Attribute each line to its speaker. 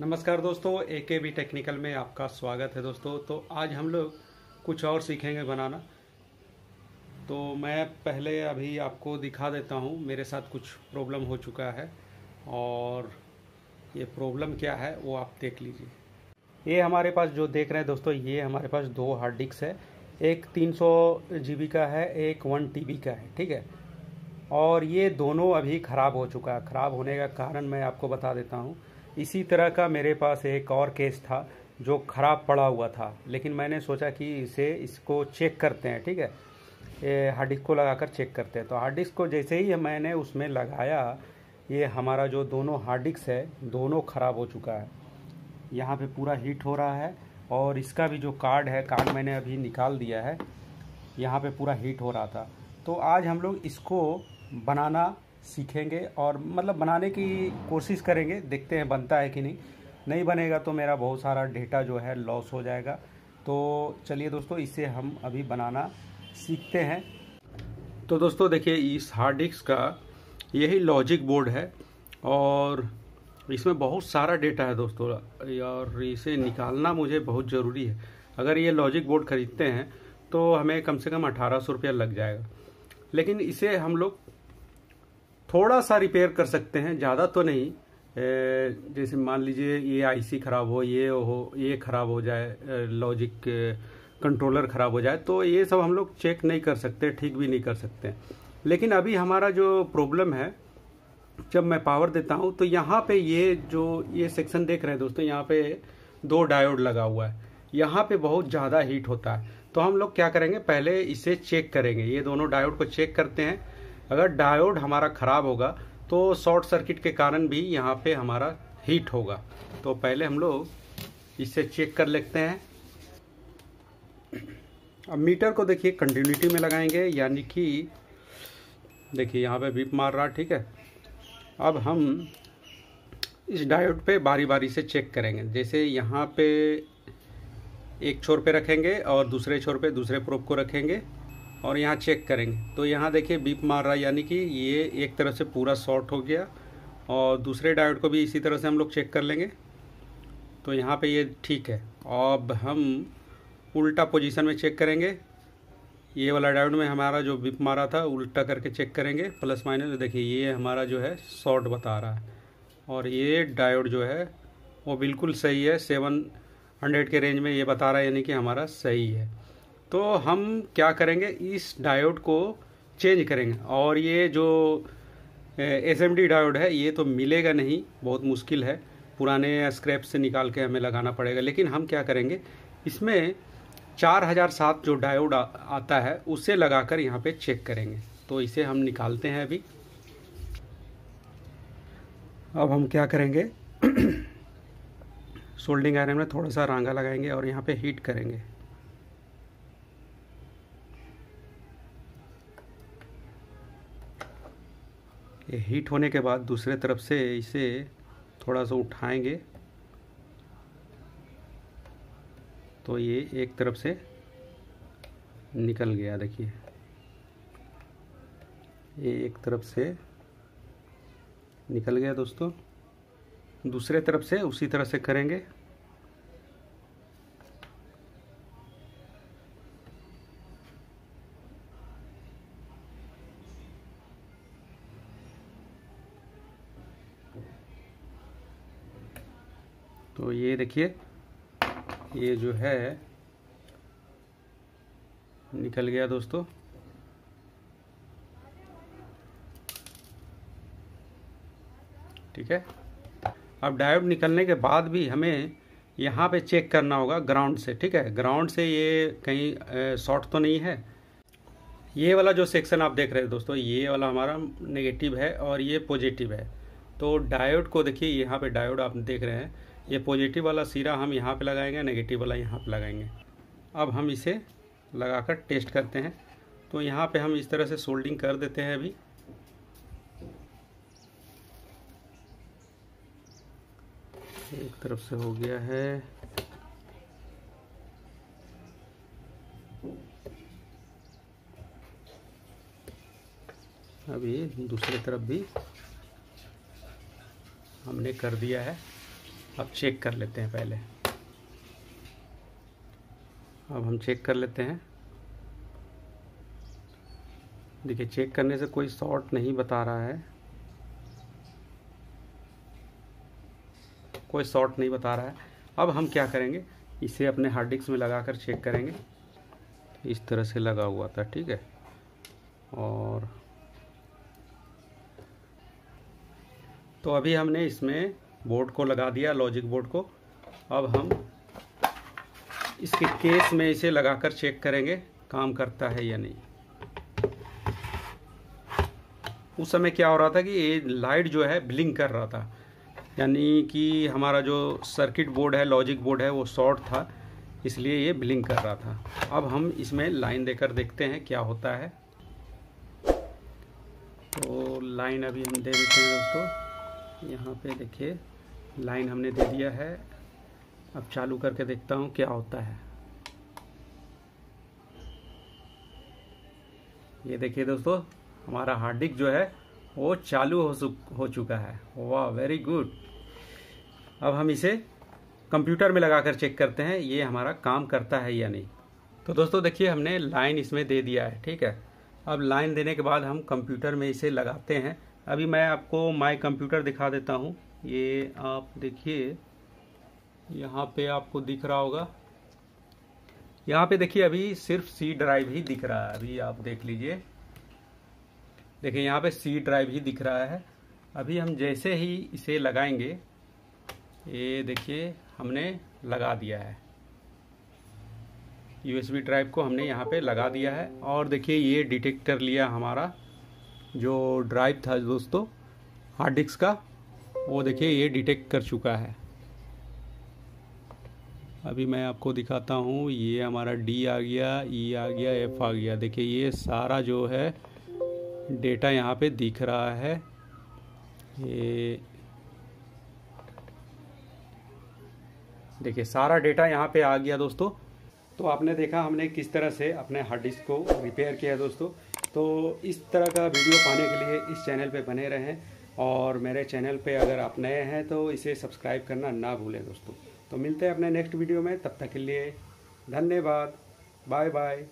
Speaker 1: नमस्कार दोस्तों ए के बी टेक्निकल में आपका स्वागत है दोस्तों। तो आज हम लोग कुछ और सीखेंगे बनाना। तो मैं पहले अभी आपको दिखा देता हूँ, मेरे साथ कुछ प्रॉब्लम हो चुका है और ये प्रॉब्लम क्या है वो आप देख लीजिए। ये हमारे पास जो देख रहे हैं दोस्तों, ये हमारे पास दो हार्ड डिस्क है। एक 300 सौ का है, एक वन टी का है, ठीक है? और ये दोनों अभी ख़राब हो चुका है। ख़राब होने का कारण मैं आपको बता देता हूँ। इसी तरह का मेरे पास एक और केस था, जो ख़राब पड़ा हुआ था। लेकिन मैंने सोचा कि इसे, इसको चेक करते हैं, ठीक है? ये हार्ड डिस्क को लगाकर चेक करते हैं। तो हार्ड डिस्क को जैसे ही मैंने उसमें लगाया, ये हमारा जो दोनों हार्ड डिस्क है, दोनों ख़राब हो चुका है। यहाँ पे पूरा हीट हो रहा है, और इसका भी जो कार्ड है कार्ड मैंने अभी निकाल दिया है, यहाँ पे पूरा हीट हो रहा था। तो आज हम लोग इसको बनाना सीखेंगे और मतलब बनाने की कोशिश करेंगे, देखते हैं बनता है कि नहीं। नहीं बनेगा तो मेरा बहुत सारा डेटा जो है लॉस हो जाएगा। तो चलिए दोस्तों, इसे हम अभी बनाना सीखते हैं। तो दोस्तों, देखिए, इस हार्ड डिस्क का यही लॉजिक बोर्ड है और इसमें बहुत सारा डेटा है दोस्तों। और इसे निकालना मुझे बहुत ज़रूरी है। अगर ये लॉजिक बोर्ड ख़रीदते हैं तो हमें कम से कम अठारह सौ रुपया लग जाएगा। लेकिन इसे हम लोग थोड़ा सा रिपेयर कर सकते हैं, ज़्यादा तो नहीं। जैसे मान लीजिए ये आईसी ख़राब हो, ये हो, ये ख़राब हो जाए लॉजिक कंट्रोलर ख़राब हो जाए तो ये सब हम लोग चेक नहीं कर सकते, ठीक भी नहीं कर सकते। लेकिन अभी हमारा जो प्रॉब्लम है, जब मैं पावर देता हूँ तो यहाँ पे ये जो, ये सेक्शन देख रहे हैं दोस्तों, यहाँ पे दो डायोड लगा हुआ है। यहाँ पे बहुत ज़्यादा हीट होता है। तो हम लोग क्या करेंगे? पहले इसे चेक करेंगे। ये दोनों डायोड को चेक करते हैं। अगर डायोड हमारा ख़राब होगा तो शॉर्ट सर्किट के कारण भी यहाँ पे हमारा हीट होगा। तो पहले हम लोग इसे चेक कर लेते हैं। अब मीटर को देखिए कंटिन्यूटी में लगाएँगे, यानी कि देखिए यहाँ पे बीप मार रहा, ठीक है? अब हम इस डायोड पे बारी बारी से चेक करेंगे। जैसे यहाँ पे एक छोर पे रखेंगे और दूसरे छोर पे दूसरे प्रोप को रखेंगे। और यहाँ चेक करेंगे। तो यहाँ देखिए बीप मार रहा है, यानी कि ये एक तरफ़ से पूरा शॉर्ट हो गया। और दूसरे डायोड को भी इसी तरह से हम लोग चेक कर लेंगे। तो यहाँ पे ये ठीक है। अब हम उल्टा पोजीशन में चेक करेंगे। ये वाला डायोड में हमारा जो बीप मारा था, उल्टा करके चेक करेंगे प्लस माइनस देखिए, ये हमारा जो है शॉर्ट बता रहा है। और ये डायोड जो है, वो बिल्कुल सही है। सेवन हंड्रेड के रेंज में ये बता रहा है, यानी कि हमारा सही है। तो हम क्या करेंगे? इस डायोड को चेंज करेंगे। और ये जो एस एम डी डायोड है, ये तो मिलेगा नहीं। बहुत मुश्किल है। पुराने स्क्रैप से निकाल के हमें लगाना पड़ेगा। लेकिन हम क्या करेंगे? इसमें चार हज़ार सात जो डायोड आता है, उसे लगाकर यहाँ पे चेक करेंगे। तो इसे हम निकालते हैं अभी। अब हम क्या करेंगे? सोल्डिंग आयरन में थोड़ा सा रांगा लगाएँगे और यहाँ पे हीट करेंगे। हीट होने के बाद दूसरे तरफ़ से इसे थोड़ा सा उठाएँगे। तो ये एक तरफ़ से निकल गया, देखिए। ये एक तरफ़ से निकल गया दोस्तों। दूसरे तरफ़ से उसी तरह से करेंगे। तो ये देखिए, ये जो है, निकल गया दोस्तों। ठीक है? अब डायोड निकलने के बाद भी हमें यहाँ पे चेक करना होगा ग्राउंड से, ठीक है? ग्राउंड से ये कहीं शॉर्ट तो नहीं है। ये वाला जो सेक्शन आप देख रहे हैं दोस्तों, ये वाला हमारा नेगेटिव है और ये पॉजिटिव है। तो डायोड को देखिए, यहाँ पे डायोड आप देख रहे हैं। ये पॉजिटिव वाला सिरा हम यहाँ पे लगाएँगे नेगेटिव वाला यहाँ पे लगाएँगे। अब हम इसे लगाकर टेस्ट करते हैं। तो यहाँ पे हम इस तरह से सोल्डिंग कर देते हैं अभी। एक तरफ़ से हो गया है। अभी दूसरी तरफ़ भी हमने कर दिया है। अब चेक कर लेते हैं पहले। अब हम चेक कर लेते हैं। देखिए चेक करने से कोई शॉर्ट नहीं बता रहा है। कोई शॉर्ट नहीं बता रहा है। अब हम क्या करेंगे? इसे अपने हार्ड डिस्क में लगाकर चेक करेंगे। इस तरह से लगा हुआ था, ठीक है? और तो अभी हमने इसमें बोर्ड को लगा दिया, लॉजिक बोर्ड को। अब हम इसके केस में इसे लगाकर चेक करेंगे, काम करता है या नहीं। उस समय क्या हो रहा था कि ये लाइट जो है, ब्लिंक कर रहा था। यानी कि हमारा जो सर्किट बोर्ड है, लॉजिक बोर्ड है, वो शॉर्ट था, इसलिए ये ब्लिंक कर रहा था। अब हम इसमें लाइन देकर देखते हैं क्या होता है। तो लाइन अभी हम दे देते हैं दोस्तों। यहाँ पे देखिए। लाइन हमने दे दिया है। अब चालू करके देखता हूँ क्या होता है। ये देखिए दोस्तों, हमारा हार्ड डिस्क जो है, वो चालू हो हो चुका है। वाह वेरी गुड अब हम इसे कंप्यूटर में लगाकर चेक करते हैं, ये हमारा काम करता है या नहीं। तो दोस्तों, देखिए, हमने लाइन इसमें दे दिया है, ठीक है? अब लाइन देने के बाद हम कंप्यूटर में इसे लगाते हैं। अभी मैं आपको माई कंप्यूटर दिखा देता हूँ। ये आप देखिए, यहाँ पे आपको दिख रहा होगा। यहाँ पे देखिए, अभी सिर्फ़ सी ड्राइव ही दिख रहा है। अभी आप देख लीजिए। देखिए, यहाँ पे सी ड्राइव ही दिख रहा है। अभी हम जैसे ही इसे लगाएँगे, ये देखिए, हमने लगा दिया है। यूएसबी ड्राइव को हमने यहाँ पे लगा दिया है। और देखिए, ये डिटेक्टर लिया हमारा, जो ड्राइव था दोस्तों हार्ड डिस्क का। वो देखिए, ये डिटेक्ट कर चुका है। अभी मैं आपको दिखाता हूँ, ये हमारा डी आ गया ई आ गया एफ़ आ गया। देखिए, ये सारा जो है डेटा यहाँ पे दिख रहा है। ये देखिए, सारा डेटा यहाँ पे आ गया दोस्तों। तो आपने देखा, हमने किस तरह से अपने हार्ड डिस्क को रिपेयर किया है दोस्तों। तो इस तरह का वीडियो पाने के लिए इस चैनल पे बने रहें। और मेरे चैनल पे अगर आप नए हैं तो इसे सब्सक्राइब करना ना भूलें दोस्तों। तो मिलते हैं अपने नेक्स्ट वीडियो में, तब तक के लिए धन्यवाद। Bye bye.